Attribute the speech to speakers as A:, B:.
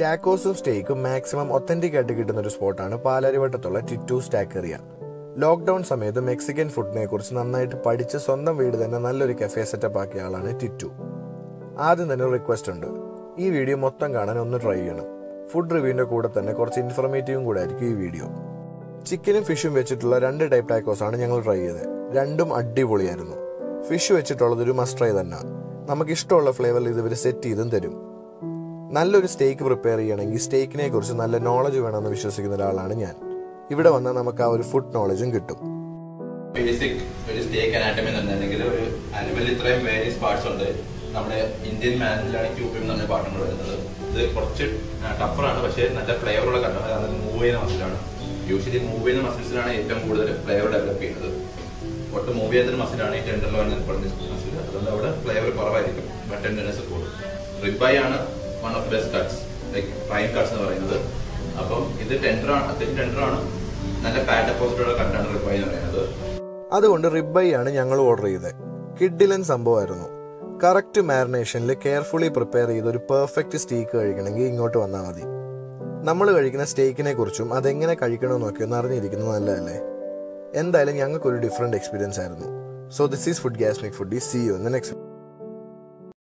A: ടാക്കോസും സ്റ്റേക്കും maximum authentic ആയിട്ട് കിട്ടുന്ന ഒരു സ്പോട്ടാണ് പാലാരിവട്ടത്തുള്ള ടിറ്റു സ്റ്റാക്കറിയ ലോക്ക്ഡൌൺ സമയത്ത് മെക്സിക്കൻ ഫുഡിനെ കുറിച്ച് നന്നായിട്ട് പഠിച്ച് സ്വന്തം വീട് തന്നെ നല്ലൊരു കഫേ സെറ്റപ്പ് ആക്കിയ ആളാണ് ടിറ്റു ആദ്യം തന്നെ റിക്വസ്റ്റ് ഉണ്ട്. ഈ വീഡിയോ മൊത്തം കാണാൻ ഒന്ന് ട്രൈ ചെയ്യണം. ഫുഡ് റിവ്യൂവിന്റെ കൂടെ തന്നെ കുറച്ച് ഇൻഫർമേറ്റീവും കൂടെ ആയിരിക്കും ഈ വീഡിയോ ചിക്കനും ഫിഷും വെച്ചിട്ടുള്ള രണ്ട് ടൈപ്പ് ആണ് ഞങ്ങൾ ട്രൈ ചെയ്തത്. രണ്ടും അടിപൊളിയായിരുന്നു. ഫിഷ് വെച്ചിട്ടുള്ളത് ഒരു മസ്റ്റ് ട്രൈ തന്നെ. നമുക്ക് ഇഷ്ടമുള്ള ഫ്ലേവറിൽ ഇത് സെറ്റ് ചെയ്തും തരും. നല്ലൊരു സ്റ്റേക്ക് പ്രിപ്പയർ ചെയ്യണമെങ്കിൽ സ്റ്റേക്കിനെ കുറിച്ച് നല്ല നോളജ് വേണമെന്ന് വിശ്വസിക്കുന്ന ഒരാളാണ് ഞാൻ. ഇവിടെ വന്നാൽ നമുക്ക് ആ ഒരു ഫുഡ് നോളജും കിട്ടും.
B: ബേസിക് ഒരു സ്റ്റേക്ക് അനാറ്റമി എന്നുണ്ടെങ്കിൽ ഒരു അനിമലിൽ ഇത്രയും വേരിയസ് പാർട്സ് ഉണ്ട്. നമ്മുടെ ഇന്ത്യൻ മാനിലാണ് ക്യൂബിയം എന്ന് പറഞ്ഞ പാർട്ടുകൾ വരുന്നത്. ഇത് കുറച്ച് ടഫറാണ് പക്ഷേ നല്ല ഫ്ലേവറുള്ള കണ്ടാണ് അത് മൂവ് ചെയ്യുന്ന മസിലാണ് യൂഷ്വലി മൂവ് ചെയ്യുന്ന മസിൽസിലാണ് ഏറ്റവും കൂടുതൽ ഫ്ലേവർ ഡെവലപ്പ് ചെയ്യുന്നത്. ഒട്ടും മൂവ് ചെയ്യാത്തൊരു മസിലാണ് ഈ ടെൻഡർ എന്ന് പറഞ്ഞ മസിൽ അതുകൊണ്ട് അവിടെ ഫ്ലേവർ കുറവായിരിക്കും. ബട്ട് ടെൻഡർനെസ് കൂടും. റിബായി ആണ് one of best cuts like prime cuts എന്ന് പറയുന്നത്. അപ്പം ഇത് ടെൻഡർ ആണ് അത്യാവശ്യം ടെൻഡർ ആണ്. നല്ല ഫാറ്റ് ഡെപ്പോസിറ്റുള്ള കട്ടാണ് റിബൈ എന്ന് പറയുന്നത്.
A: അതുകൊണ്ട് റിബൈ ആണ് ഞങ്ങൾ ഓർഡർ ചെയ്തത് കിഡിലൻ സംഭവമായിരുന്നു. കറക്റ്റ് മാരിനേഷനിൽ കെയർഫുള്ളി പ്രിപ്പയർ ചെയ്ത് ഒരു പെർഫെക്റ്റ് സ്റ്റീക്ക് കഴിക്കണമെങ്കിൽ ഇങ്ങോട്ട് വന്നാൽ മതി. നമ്മൾ കഴിക്കുന്ന സ്റ്റേക്കിനെ കുറിച്ചും അതെങ്ങനെ കഴിക്കണമെന്നൊക്കെ ഒന്ന് അറിഞ്ഞിരിക്കുന്നത് നല്ലതല്ലേ? എന്തായാലും ഞങ്ങൾക്കൊരു ഡിഫറെന്റ് എക്സ്പീരിയൻസ് ആയിരുന്നു. So this is food gasmic food see you in next